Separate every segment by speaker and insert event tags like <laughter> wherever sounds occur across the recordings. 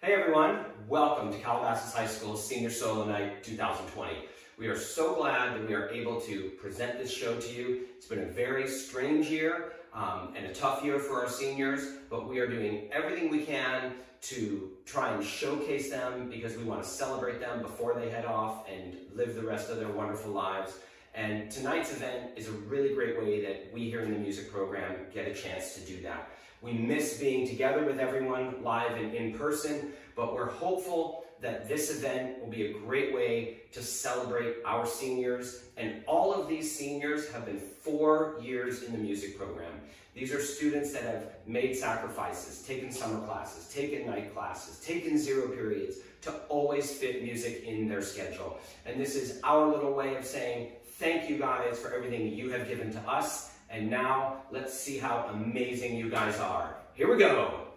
Speaker 1: Hey everyone, welcome to Calabasas High School's Senior Solo Night 2020. We are so glad that we are able to present this show to you. It's been a very strange year um, and a tough year for our seniors, but we are doing everything we can to try and showcase them because we want to celebrate them before they head off and live the rest of their wonderful lives. And tonight's event is a really great way that we here in the music program get a chance to do that. We miss being together with everyone live and in person, but we're hopeful that this event will be a great way to celebrate our seniors. And all of these seniors have been four years in the music program. These are students that have made sacrifices, taken summer classes, taken night classes, taken zero periods to always fit music in their schedule. And this is our little way of saying thank you guys for everything you have given to us. And now let's see how amazing you guys are. Here we go.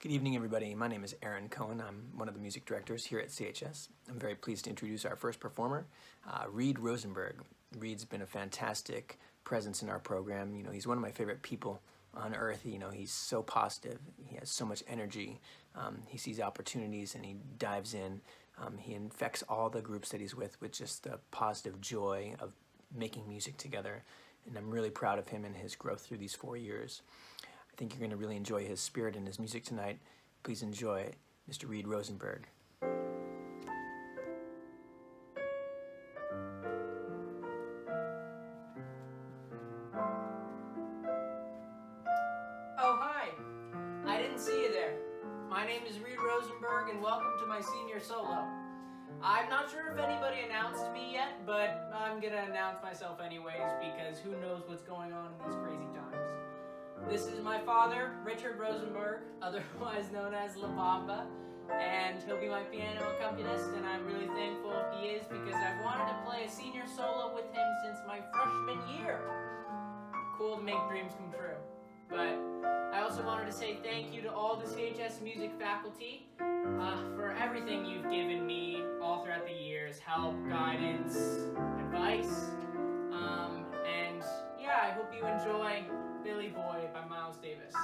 Speaker 2: Good evening, everybody. My name is Aaron Cohen. I'm one of the music directors here at CHS. I'm very pleased to introduce our first performer, uh, Reed Rosenberg. Reed's been a fantastic presence in our program. You know, he's one of my favorite people on earth. You know, he's so positive. He has so much energy. Um, he sees opportunities and he dives in. Um, he infects all the groups that he's with with just the positive joy of making music together. And I'm really proud of him and his growth through these four years. I think you're going to really enjoy his spirit and his music tonight. Please enjoy it. Mr. Reed Rosenberg.
Speaker 3: My name is Reed Rosenberg, and welcome to my senior solo. I'm not sure if anybody announced me yet, but I'm gonna announce myself anyways because who knows what's going on in these crazy times. This is my father, Richard Rosenberg, <laughs> otherwise known as La Bamba, and he'll be my piano accompanist, and I'm really thankful he is because I've wanted to play a senior solo with him since my freshman year. Cool to make dreams come true. But I also wanted to say thank you to all the CHS music faculty uh, for everything you've given me all throughout the years help, guidance, advice. Um, and yeah, I hope you enjoy Billy Boy by Miles Davis.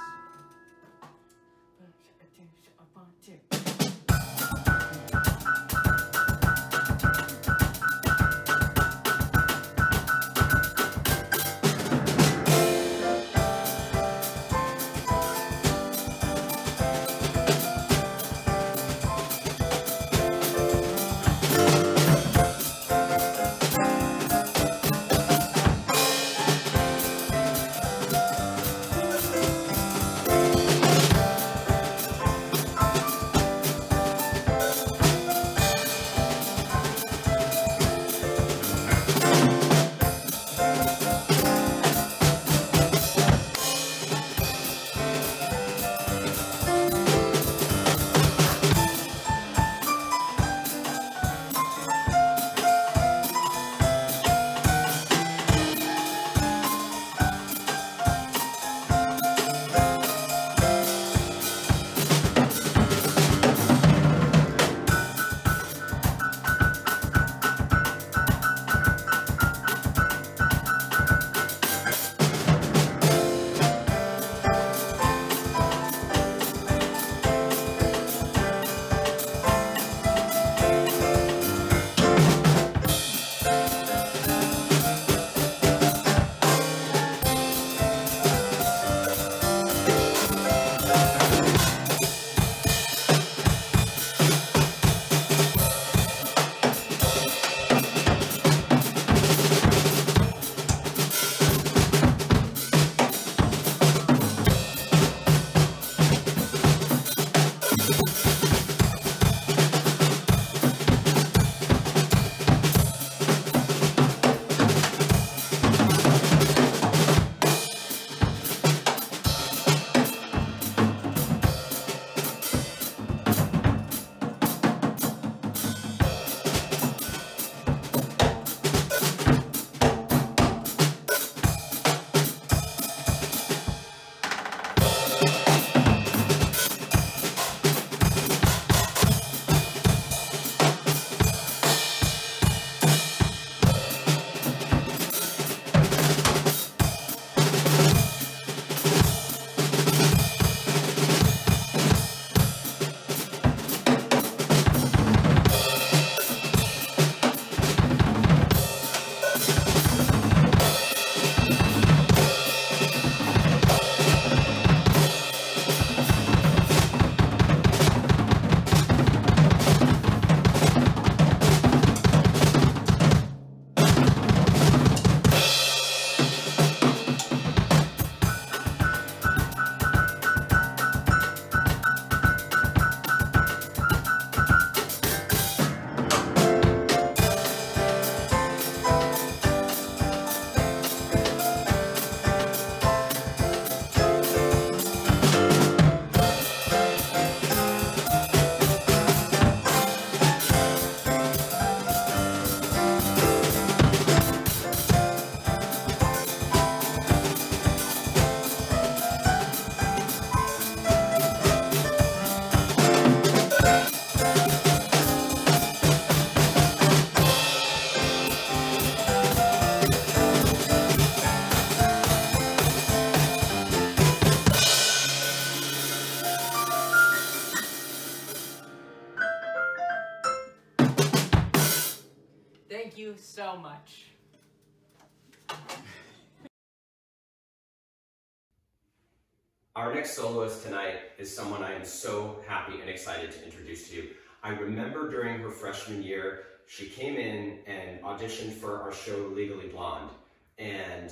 Speaker 1: Next soloist tonight is someone I am so happy and excited to introduce to you. I remember during her freshman year, she came in and auditioned for our show Legally Blonde and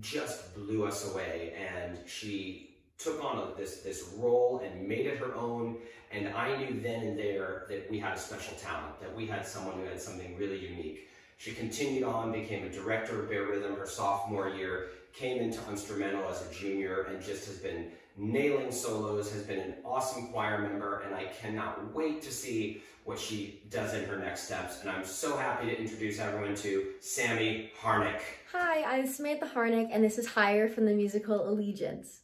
Speaker 1: just blew us away. And she took on a, this, this role and made it her own. And I knew then and there that we had a special talent, that we had someone who had something really unique. She continued on, became a director of Bare Rhythm her sophomore year, came into instrumental as a junior, and just has been nailing solos, has been an awesome choir member, and I cannot wait to see what she does in her next steps. And I'm so happy to introduce everyone to Sammy Harnick.
Speaker 4: Hi, I'm Samantha Harnick, and this is Higher from the musical Allegiance.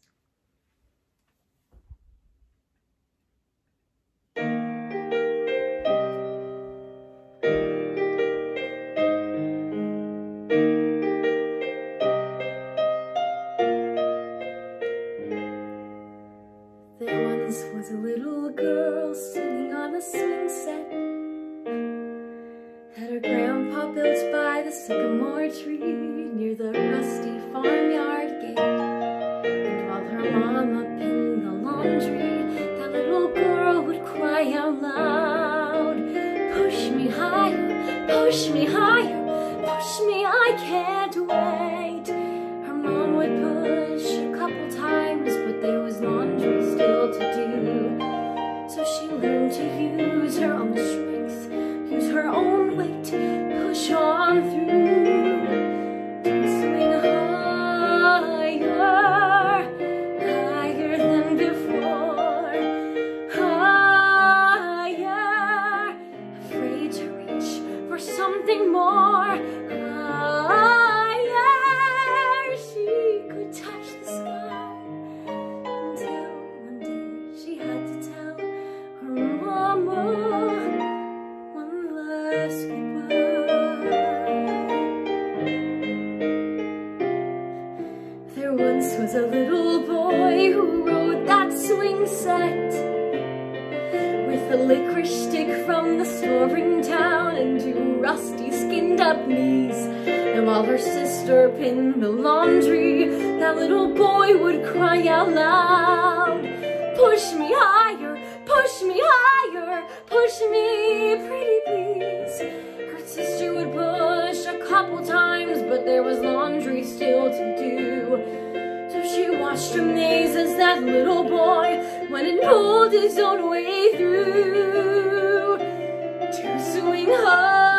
Speaker 4: Couple times, but there was laundry still to do. So she watched amazed as that little boy went and pulled his own way through to swing higher,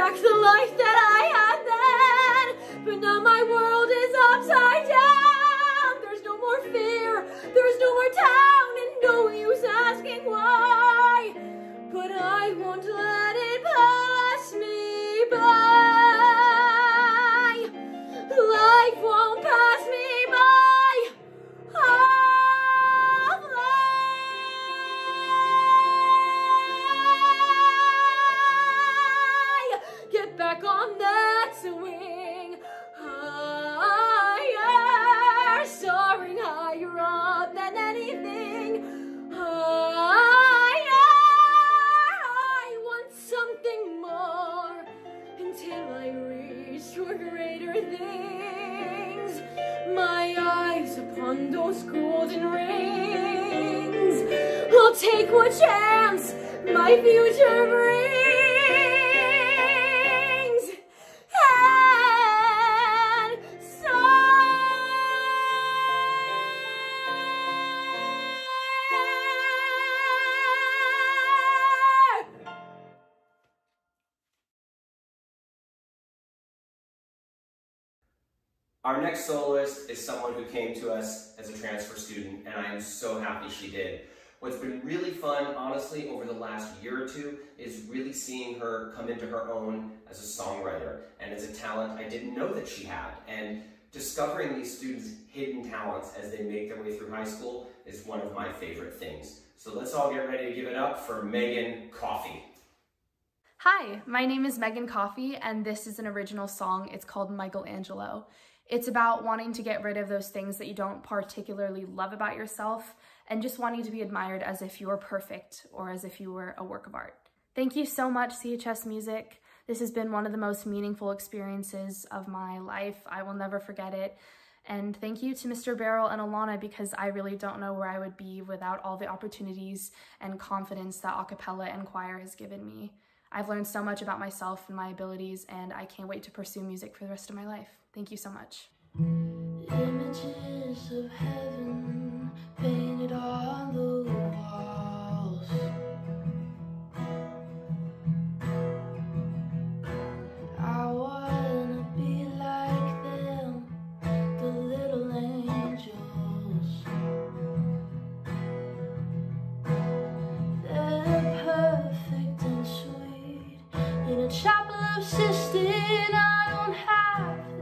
Speaker 4: back the life take what chance my future brings. And soar.
Speaker 1: Our next soloist is someone who came to us as a transfer student, and I am so happy she did. What's been really fun, honestly, over the last year or two is really seeing her come into her own as a songwriter and as a talent I didn't know that she had. And discovering these students' hidden talents as they make their way through high school is one of my favorite things. So let's all get ready to give it up for Megan Coffey.
Speaker 5: Hi, my name is Megan Coffey, and this is an original song. It's called Michelangelo. It's about wanting to get rid of those things that you don't particularly love about yourself and just wanting to be admired as if you were perfect or as if you were a work of art. Thank you so much, CHS Music. This has been one of the most meaningful experiences of my life. I will never forget it. And thank you to Mr. Barrel and Alana because I really don't know where I would be without all the opportunities and confidence that acapella and choir has given me. I've learned so much about myself and my abilities, and I can't wait to pursue music for the rest of my life. Thank you so much.
Speaker 6: Painted on the walls. I wanna be like them, the little angels. They're perfect and sweet in a chapel of Sistine. I don't have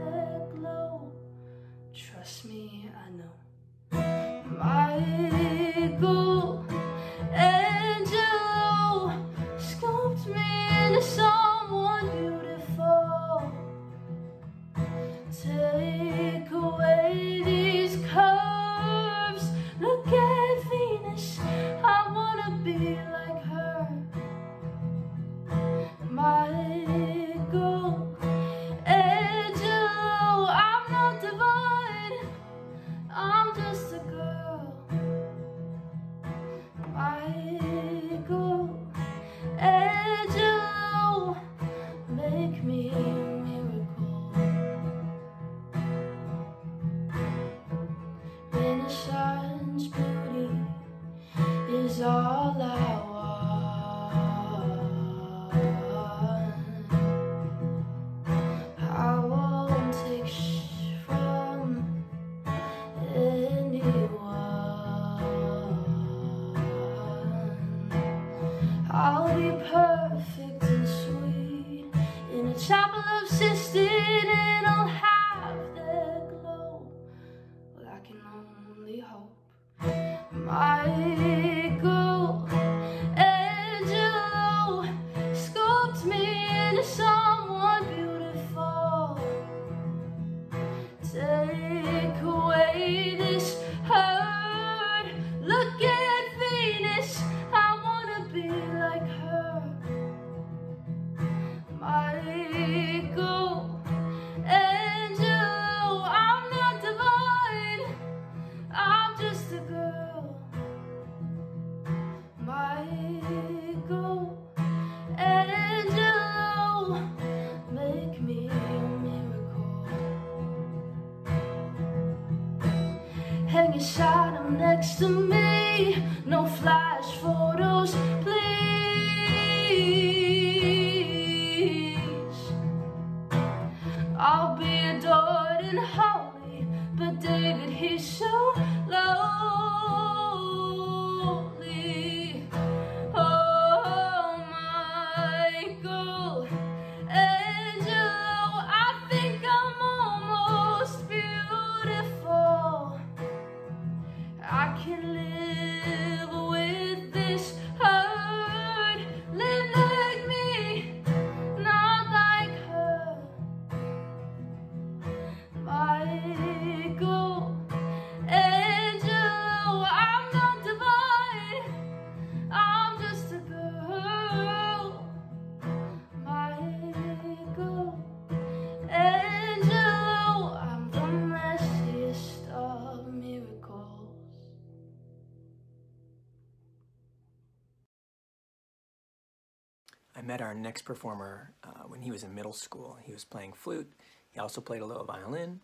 Speaker 2: our next performer uh, when he was in middle school. He was playing flute. He also played a little violin.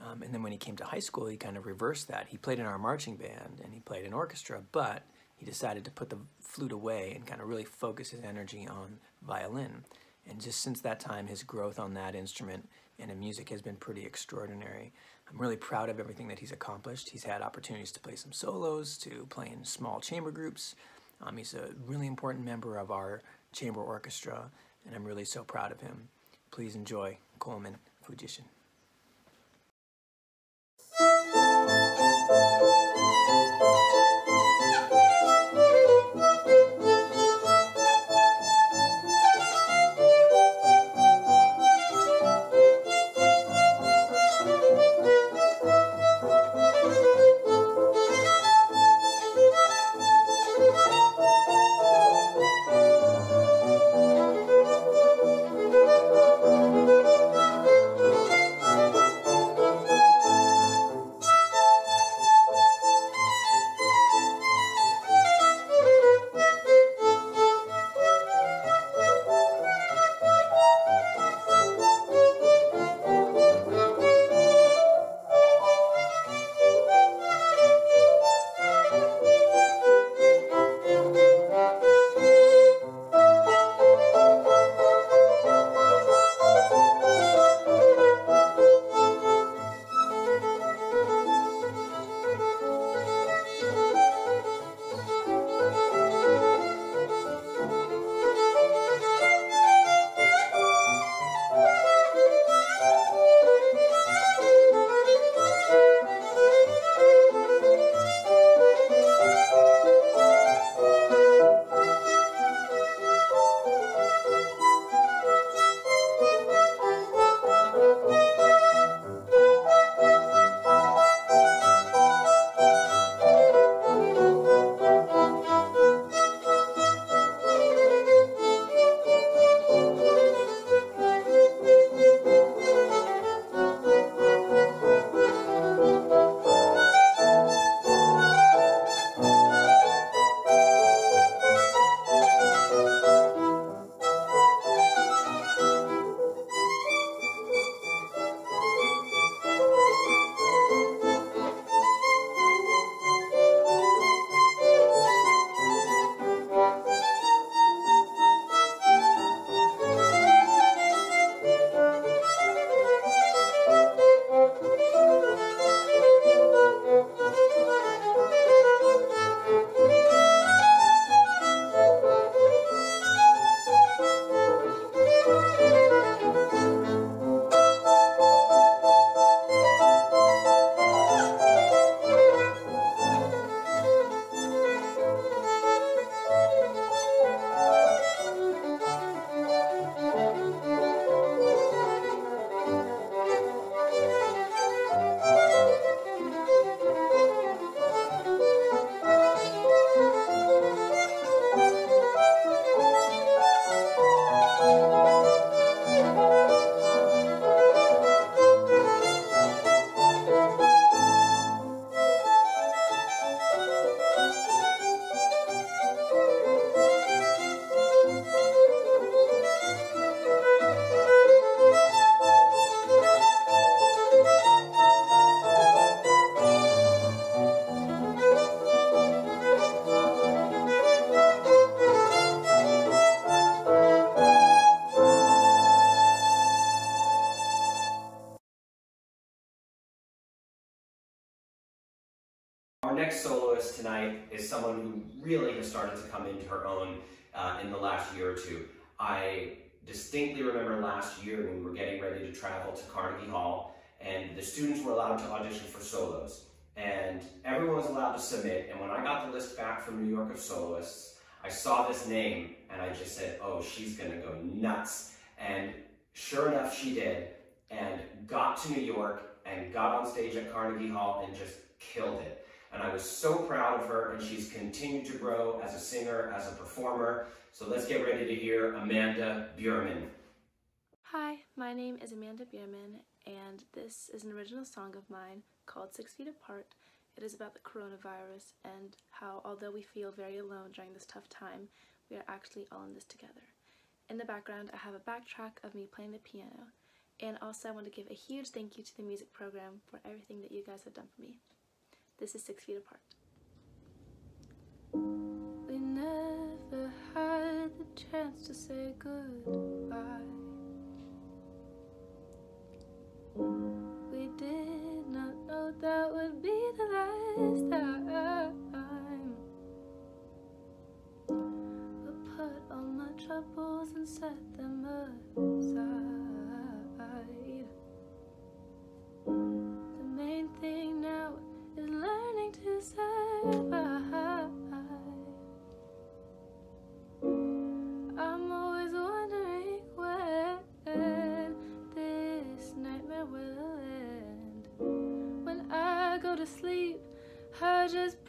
Speaker 2: Um, and then when he came to high school, he kind of reversed that. He played in our marching band and he played in orchestra, but he decided to put the flute away and kind of really focus his energy on violin. And just since that time, his growth on that instrument and in music has been pretty extraordinary. I'm really proud of everything that he's accomplished. He's had opportunities to play some solos, to play in small chamber groups. Um, he's a really important member of our chamber orchestra, and I'm really so proud of him. Please enjoy Coleman Fujishin.
Speaker 1: Our next soloist tonight is someone who really has started to come into her own uh, in the last year or two. I distinctly remember last year when we were getting ready to travel to Carnegie Hall and the students were allowed to audition for solos. And everyone was allowed to submit. And when I got the list back from New York of soloists, I saw this name and I just said, oh, she's gonna go nuts. And sure enough, she did and got to New York and got on stage at Carnegie Hall and just killed it. And I was so proud of her, and she's continued to grow as a singer, as a performer. So let's get ready to hear Amanda Bierman.
Speaker 7: Hi, my name is Amanda Bierman, and this is an original song of mine called Six Feet Apart. It is about the coronavirus and how, although we feel very alone during this tough time, we are actually all in this together. In the background, I have a backtrack of me playing the piano, and also I want to give a huge thank you to the music program for everything that you guys have done for me. This is Six Feet Apart. We never had the chance to say goodbye.
Speaker 8: We did not know that would be the last time. But put all my troubles and set them aside. The main thing now is learning to survive. I'm always wondering when this nightmare will end. When I go to sleep, I just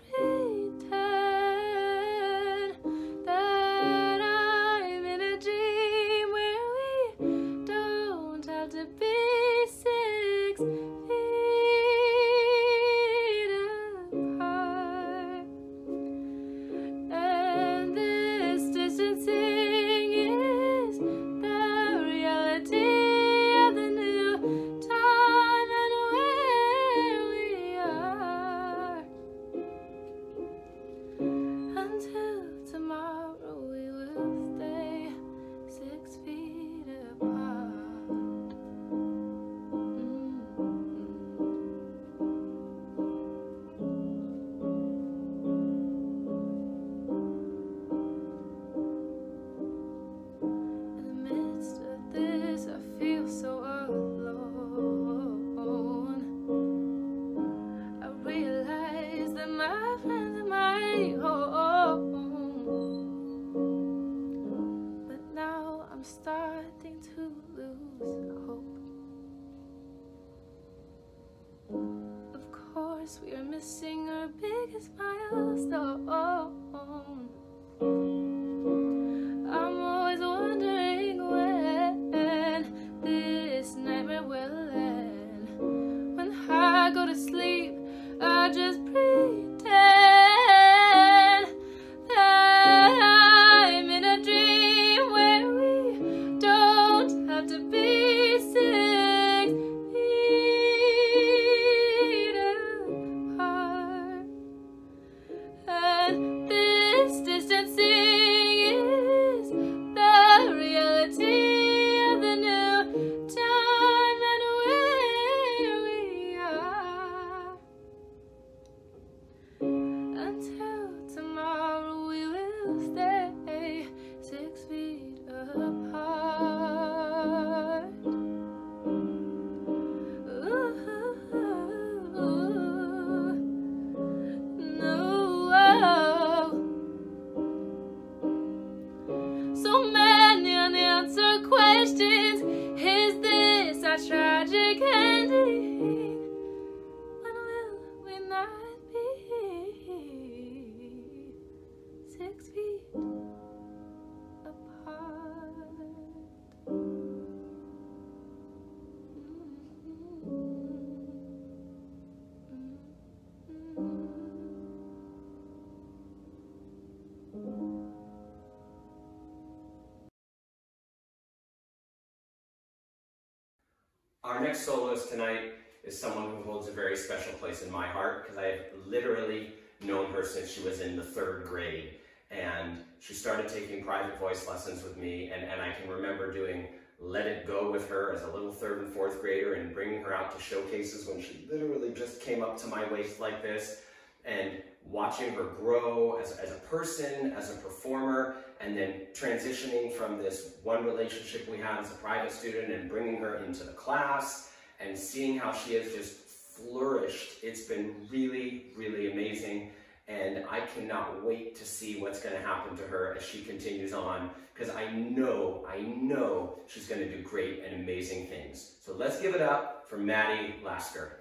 Speaker 1: soloist tonight is someone who holds a very special place in my heart because I have literally known her since she was in the third grade. And she started taking private voice lessons with me, and, and I can remember doing Let It Go with her as a little third and fourth grader and bringing her out to showcases when she literally just came up to my waist like this and watching her grow as, as a person, as a performer, and then transitioning from this one relationship we had as a private student and bringing her into the class and seeing how she has just flourished. It's been really, really amazing. And I cannot wait to see what's going to happen to her as she continues on because I know, I know she's going to do great and amazing things. So let's give it up for Maddie Lasker.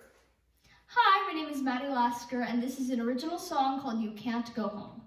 Speaker 9: Hi, my name is Maddie Lasker, and this is an original song called You Can't Go Home.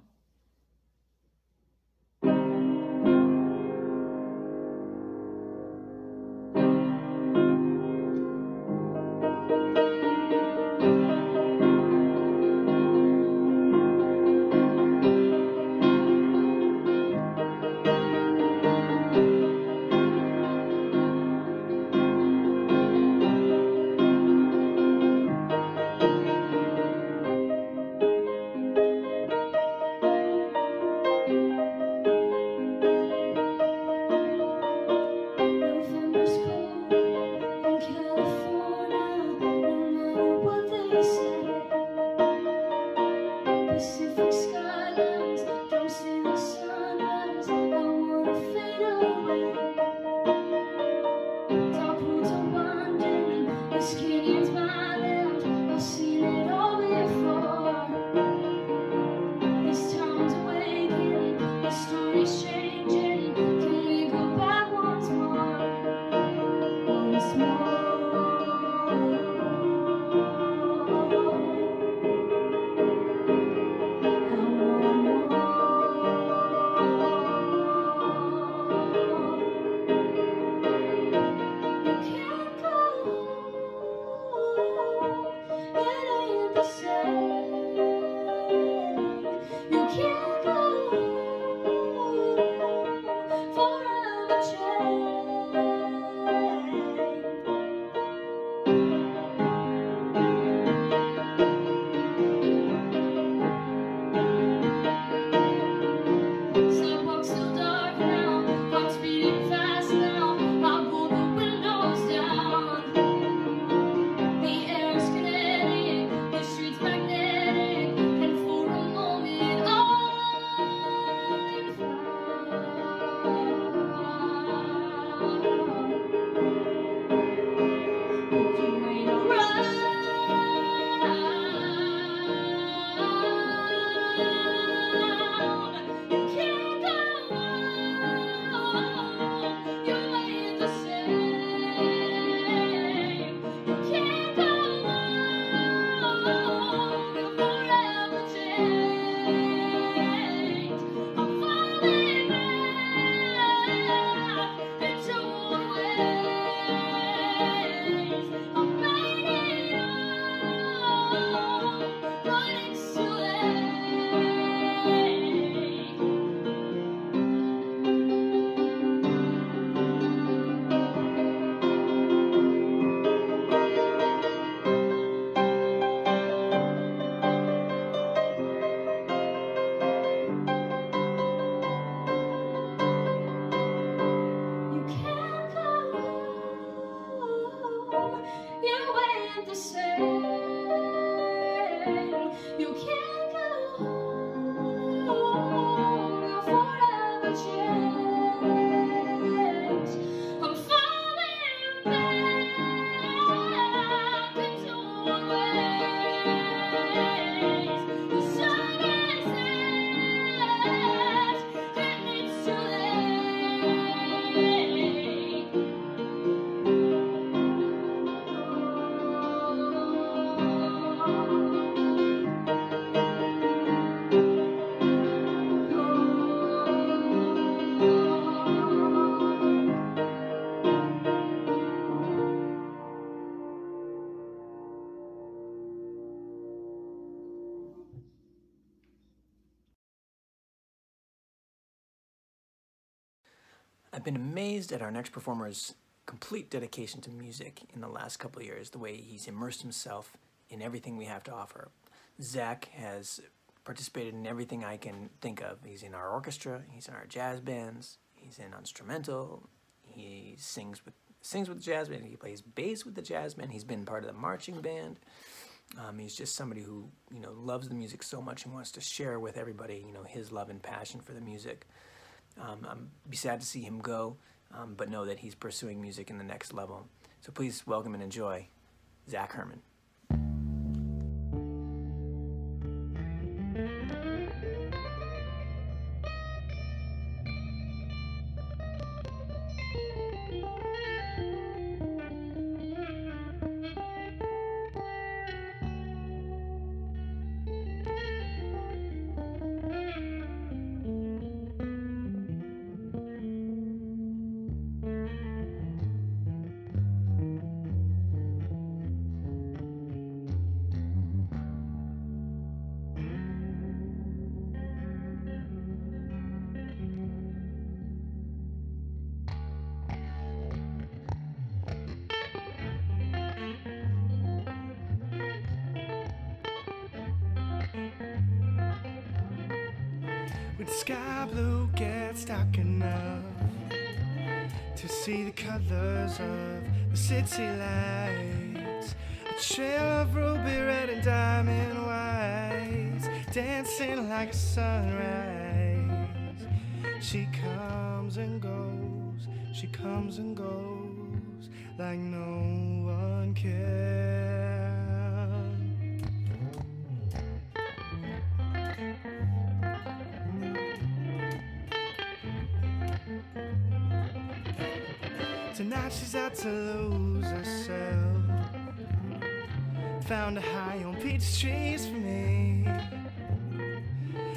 Speaker 2: Been amazed at our next performer's complete dedication to music in the last couple years, the way he's immersed himself in everything we have to offer. Zach has participated in everything I can think of. He's in our orchestra, he's in our jazz bands, he's in instrumental, he sings with sings with the jazz band, he plays bass with the jazz band, he's been part of the marching band. Um, he's just somebody who, you know, loves the music so much and wants to share with everybody, you know, his love and passion for the music. Um, I'm be sad to see him go, um, but know that he's pursuing music in the next level. So please welcome and enjoy Zach Herman.
Speaker 10: Blue gets dark enough to see the colors of the city lights, A trail of ruby red and diamond white, dancing like a sunrise. She comes and goes, she comes and goes like no one can. She's out to lose herself. Found a high on peach trees for me.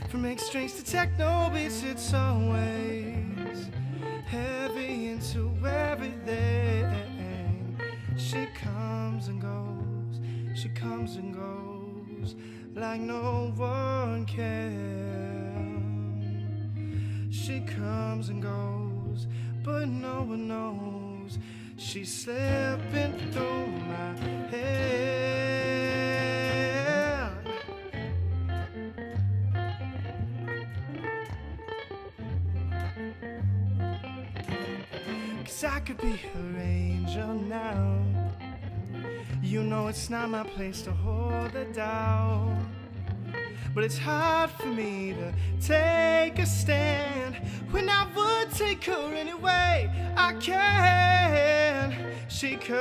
Speaker 10: From extremes to techno beats, it's always heavy into everything. She comes and goes, she comes and goes like no one can. She comes and goes, but no one knows. She's slipping through my head. Cause I could be her angel now. You know it's not my place to hold her down. But it's hard for me to take a stand when I would take her anyway I can. She comes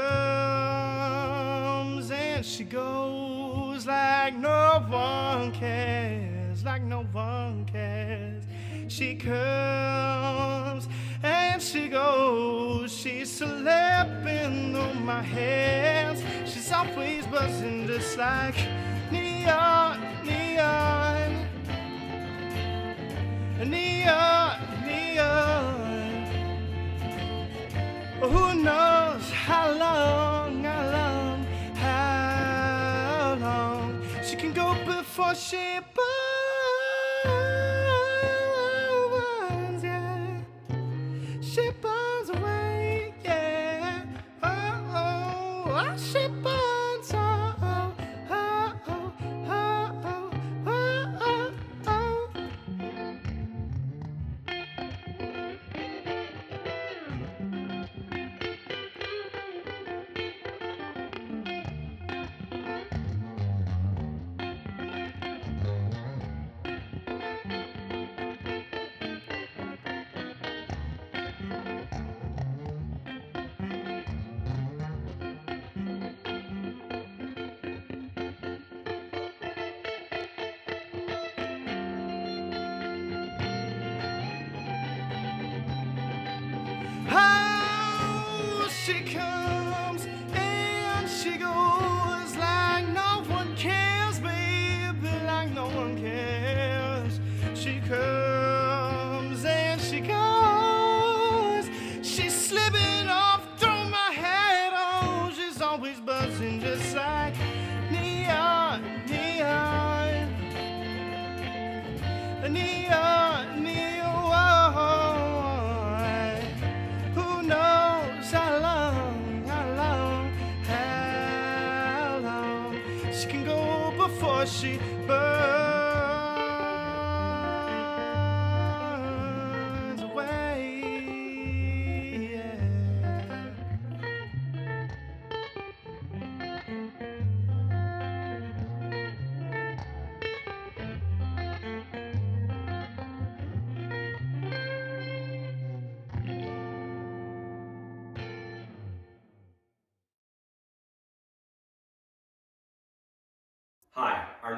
Speaker 10: and she goes like no one cares, like no one cares. She comes and she goes, she's slipping through my hands. She's always buzzing just like neon, neon. Who knows how long, how long, how long she can go before she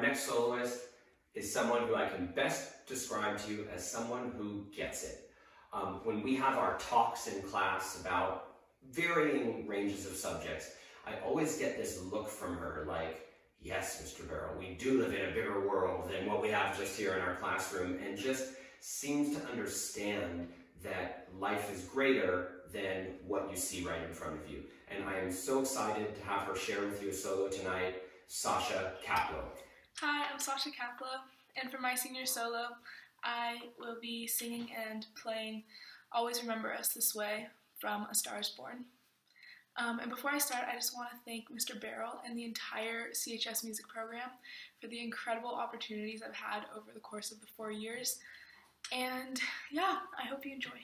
Speaker 1: our next soloist is someone who I can best describe to you as someone who gets it. Um, when we have our talks in class about varying ranges of subjects, I always get this look from her like, yes, Mr. Barrow, we do live in a bigger world than what we have just here in our classroom, and just seems to understand that life is greater than what you see right in front of you. And I am so excited to have her share with you a solo tonight, Sasha Kaplow.
Speaker 11: Hi, I'm Sasha Kaplow, and for my senior solo, I will be singing and playing Always Remember Us This Way from A Star is Born. Um, and before I start, I just want to thank Mr. Barrel and the entire CHS music program for the incredible opportunities I've had over the course of the four years. And yeah, I hope you enjoy.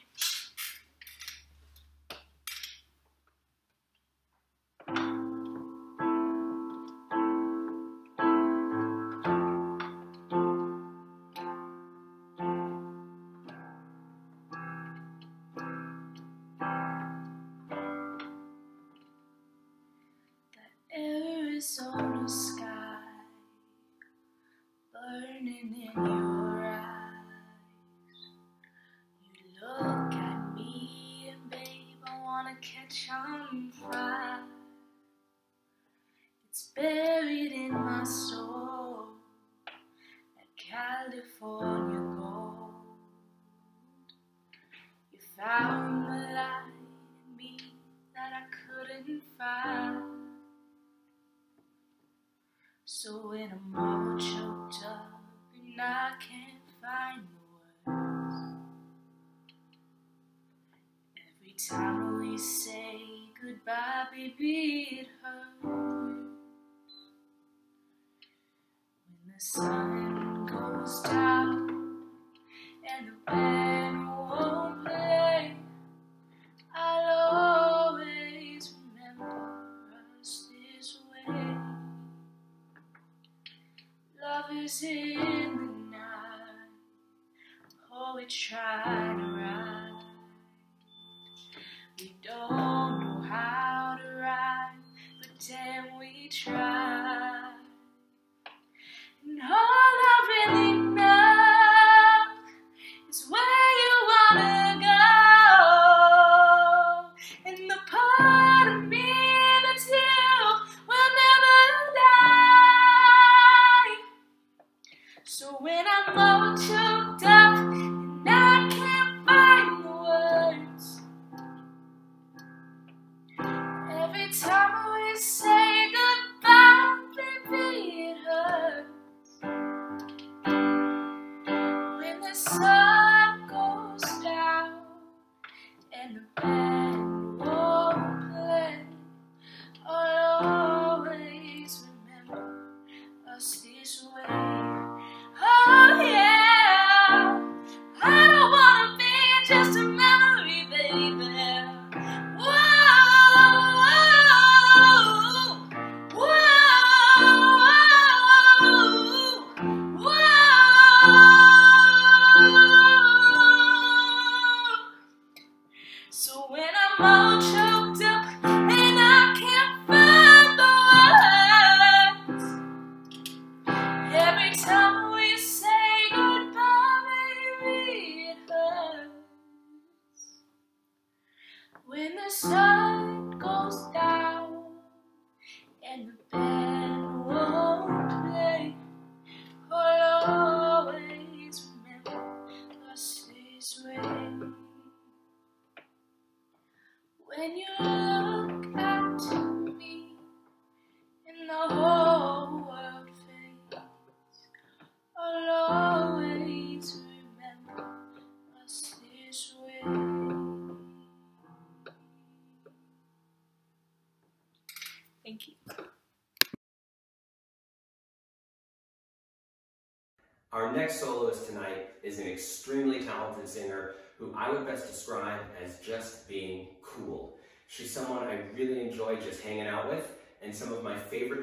Speaker 12: In sun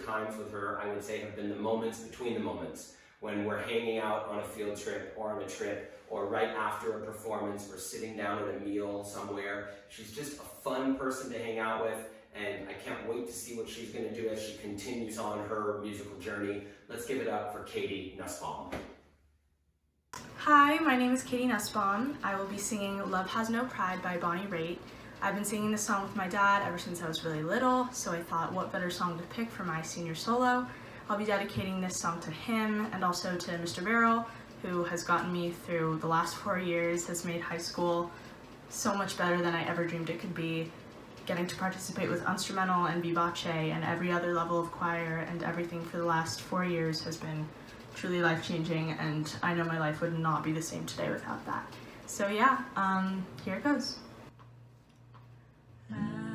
Speaker 1: times with her, I would say, have been the moments between the moments when we're hanging out on a field trip or on a trip or right after a performance or sitting down at a meal somewhere. She's just a fun person to hang out with, and I can't wait to see what she's going to do as she continues on her musical journey. Let's give it up for Katie Nussbaum.
Speaker 5: Hi, my name is Katie Nussbaum. I will be singing Love Has No Pride by Bonnie Raitt. I've been singing this song with my dad ever since I was really little, so I thought what better song to pick for my senior solo. I'll be dedicating this song to him and also to Mr. Barrel, who has gotten me through the last four years, has made high school so much better than I ever dreamed it could be. Getting to participate with instrumental and vivace and every other level of choir and everything for the last four years has been truly life-changing and I know my life would not be the same today without that. So yeah, um, here it goes.
Speaker 12: I've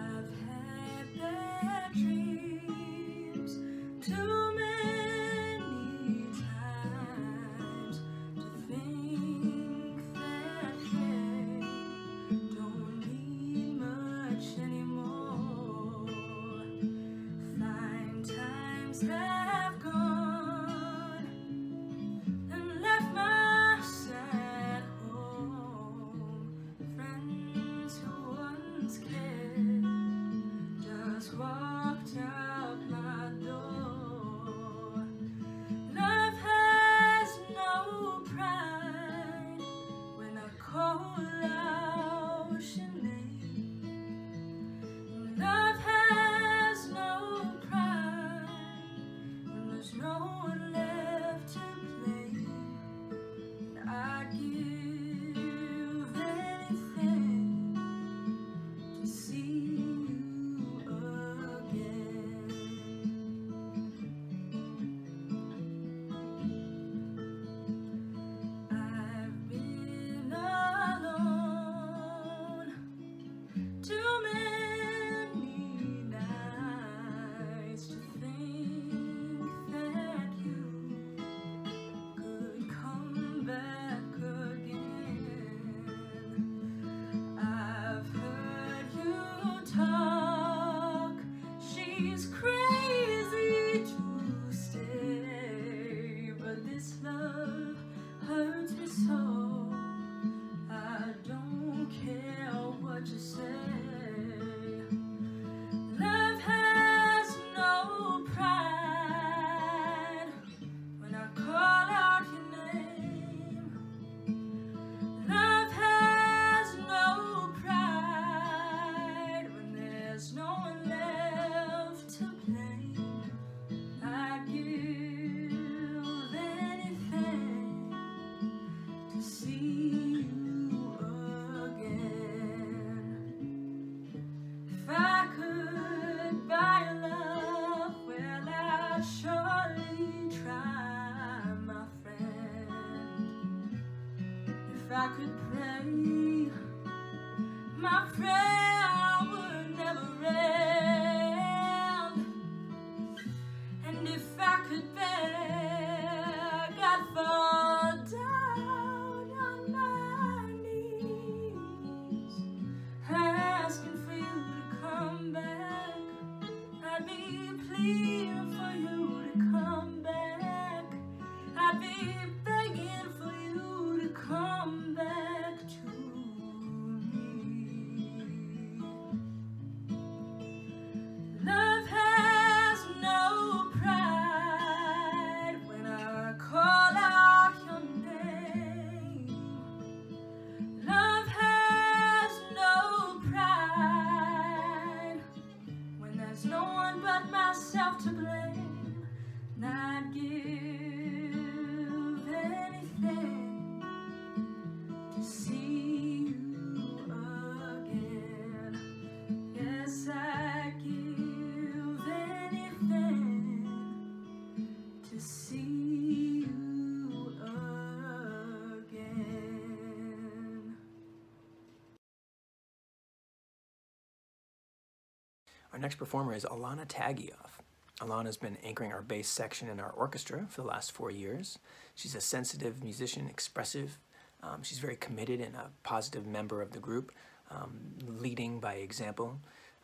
Speaker 2: Our next performer is Alana Tagioff. Alana's been anchoring our bass section in our orchestra for the last four years. She's a sensitive musician, expressive. Um, she's very committed and a positive member of the group, um, leading by example.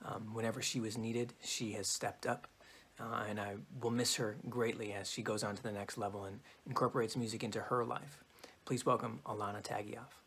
Speaker 2: Um, whenever she was needed, she has stepped up, uh, and I will miss her greatly as she goes on to the next level and incorporates music into her life. Please welcome Alana Tagioff.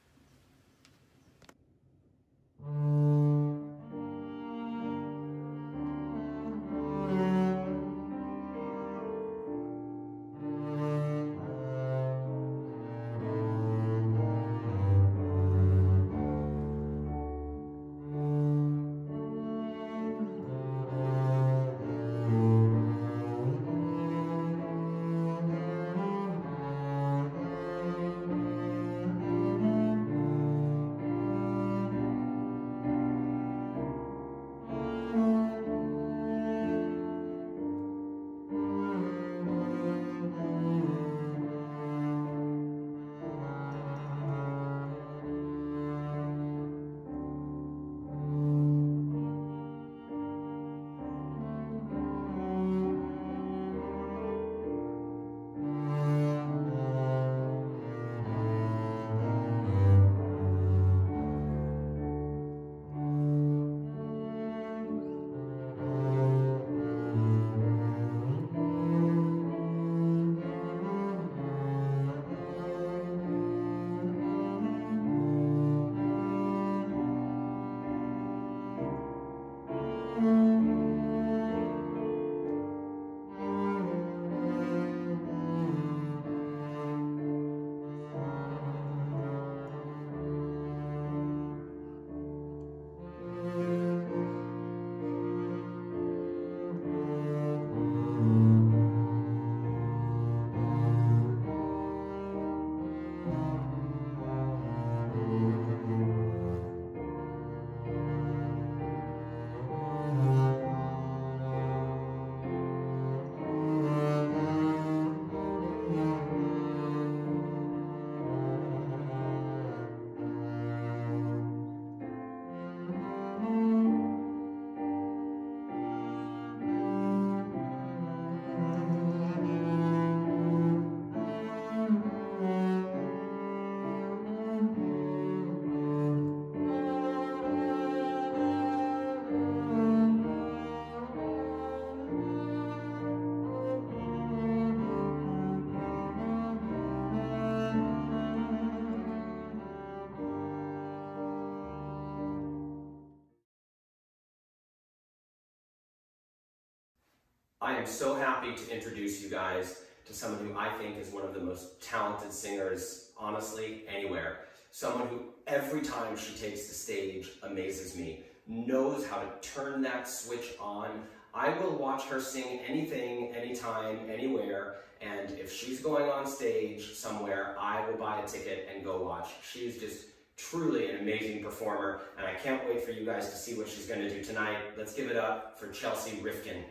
Speaker 1: I am so happy to introduce you guys to someone who I think is one of the most talented singers, honestly, anywhere. Someone who every time she takes the stage amazes me, knows how to turn that switch on. I will watch her sing anything, anytime, anywhere, and if she's going on stage somewhere, I will buy a ticket and go watch. She's just truly an amazing performer, and I can't wait for you guys to see what she's going to do tonight. Let's give it up for Chelsea Rifkin.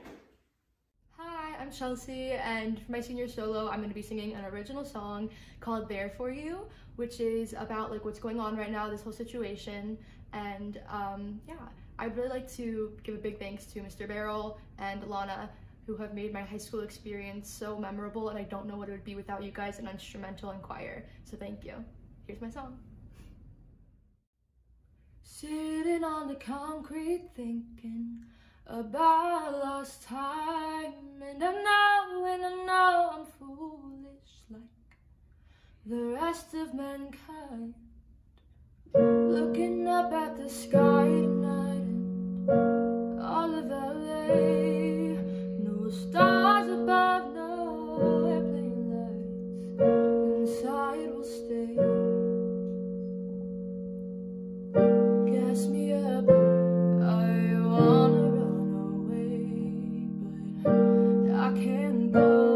Speaker 6: I'm Chelsea, and for my senior solo, I'm going to be singing an original song called There For You, which is about like what's going on right now, this whole situation. And um, yeah, I'd really like to give a big thanks to Mr. Barrel and Lana, who have made my high school experience so memorable, and I don't know what it would be without you guys in instrumental and choir. So thank you. Here's my song. Sitting on the concrete thinking about lost time And I know, and I know I'm foolish like the rest of mankind. Looking up at the sky tonight and all of LA No stars above, no airplane lights Inside will stay. Gas me Can't go,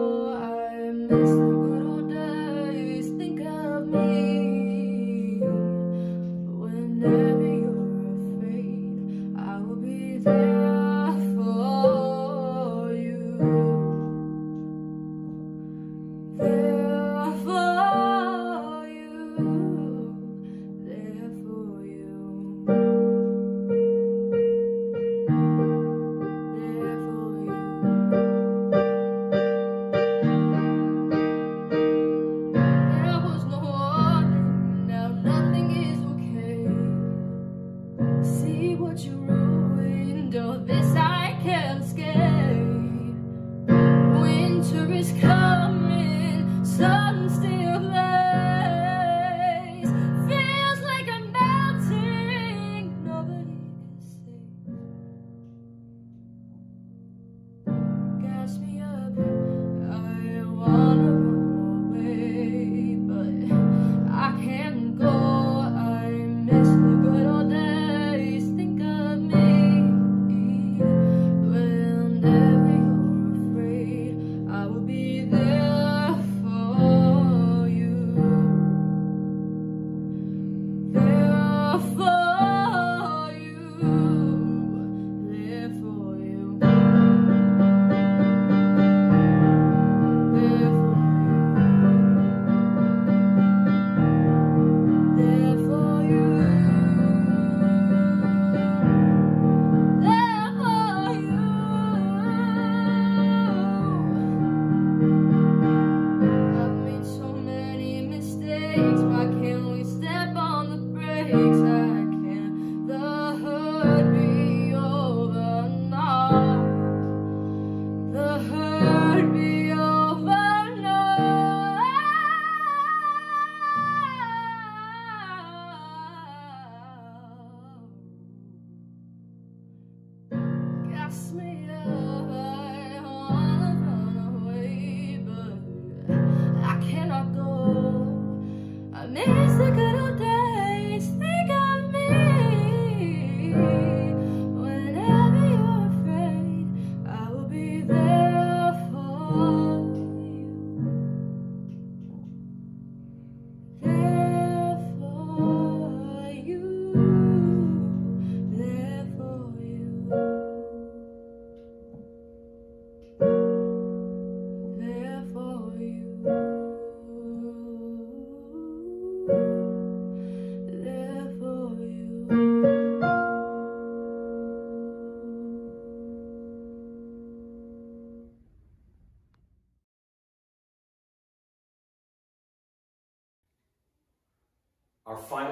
Speaker 6: Gas me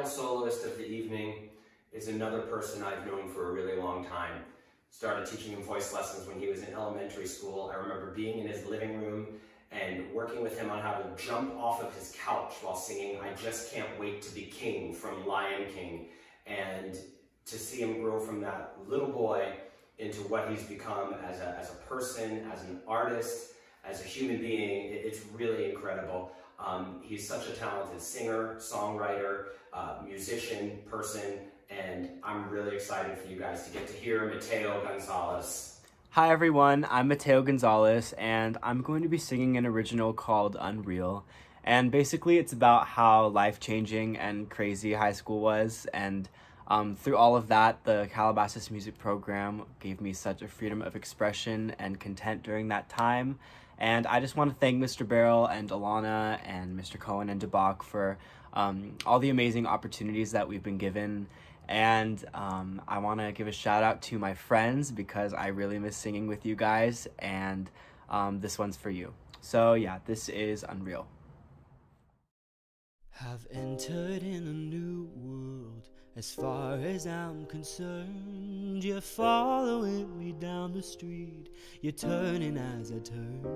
Speaker 1: soloist of the evening is another person I've known for a really long time. Started teaching him voice lessons when he was in elementary school. I remember being in his living room and working with him on how to jump off of his couch while singing I Just Can't Wait to Be King from Lion King. And to see him grow from that little boy into what he's become as a, as a person, as an artist, as a human being, it- it's really incredible. Um, he's such a talented singer, songwriter, uh, musician, person, and I'm really excited for you guys to get to hear Mateo Gonzalez.
Speaker 13: Hi everyone, I'm Mateo Gonzalez and I'm going to be singing an original called Unreal. And basically it's about how life-changing and crazy high school was and um, through all of that, the Calabasas music program gave me such a freedom of expression and content during that time. And I just want to thank Mr. Barrel and Alana and Mr. Cohen and DeBach for um, all the amazing opportunities that we've been given. And um, I want to give a shout out to my friends because I really miss singing with you guys. And um, this one's for you. So, yeah, this is Unreal.
Speaker 14: Have entered in a new world as far as I'm concerned. You're following me down the street, you're turning as I turn.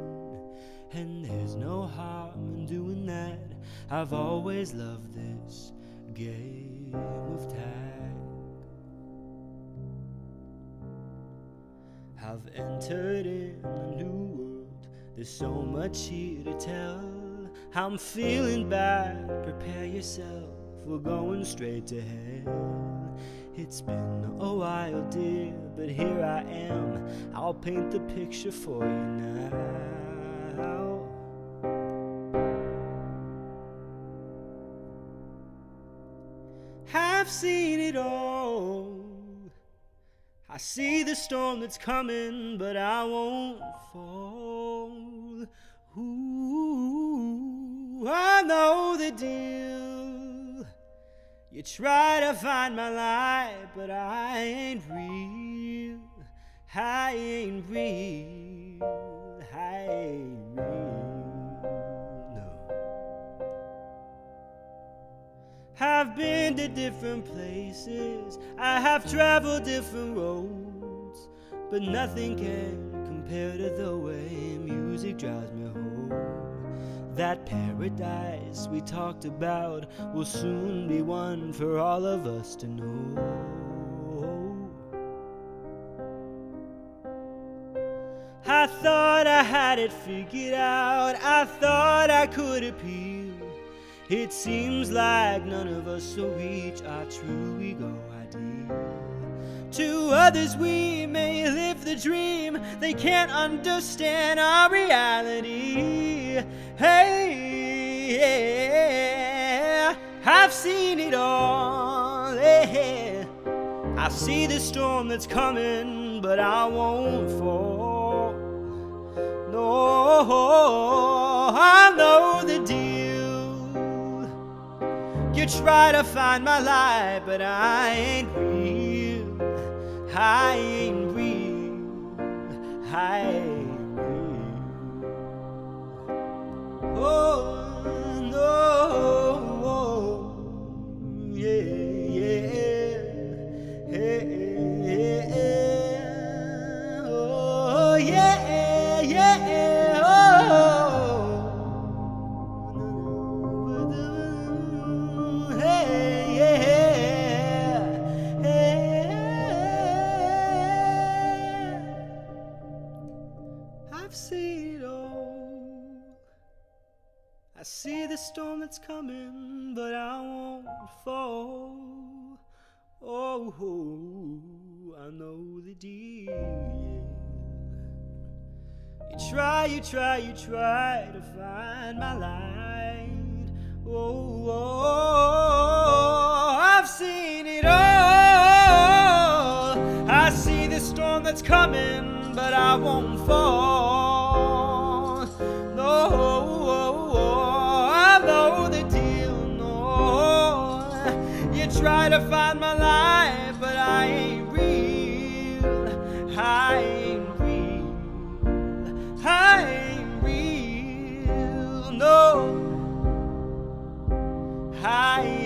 Speaker 14: And there's no harm in doing that. I've always loved this game of tag. I've entered in a new world, there's so much here to tell. I'm feeling bad, prepare yourself, we're going straight to hell. It's been a while, dear, but here I am. I'll paint the picture for you now. I've seen it all. I see the storm that's coming, but I won't fall. Ooh, I know the deal. You try to find my light, but I ain't real. I ain't real. I ain't real. No. I've been to different places, I have traveled different roads, but nothing can compare to the way music drives me home. That paradise we talked about will soon be one for all of us to know. I thought I had it figured out, I thought I could appeal. It seems like none of us will reach our true ego ideal. To others, we may live the dream, they can't understand our reality. Hey, yeah, I've seen it all. Yeah. I see the storm that's coming, but I won't fall. No, I know the deal. You try to find my light, but I ain't real. I ain't real. I ain't Oh, no. Oh, yeah, the storm that's coming, but I won't fall. Oh, I know the deal. You try, you try, you try to find my light. Oh, oh, I've seen it all. I see the storm that's coming, but I won't fall. Try to find my life, but I ain't real. I ain't real. I ain't real. No, I ain't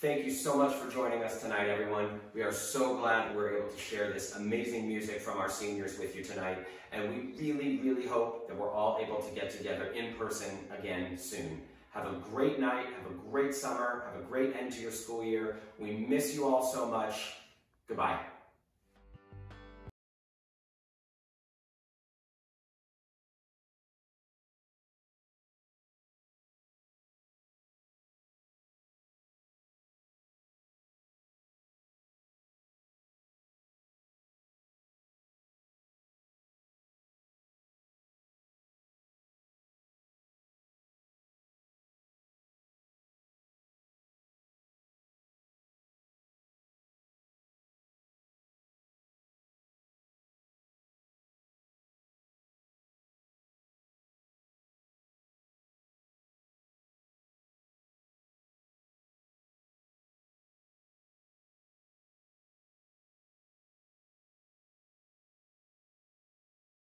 Speaker 1: Thank you so much for joining us tonight, everyone. We are so glad we're able to share this amazing music from our seniors with you tonight. And we really, really hope that we're all able to get together in person again soon. Have a great night, have a great summer, have a great end to your school year. We miss you all so much. Goodbye.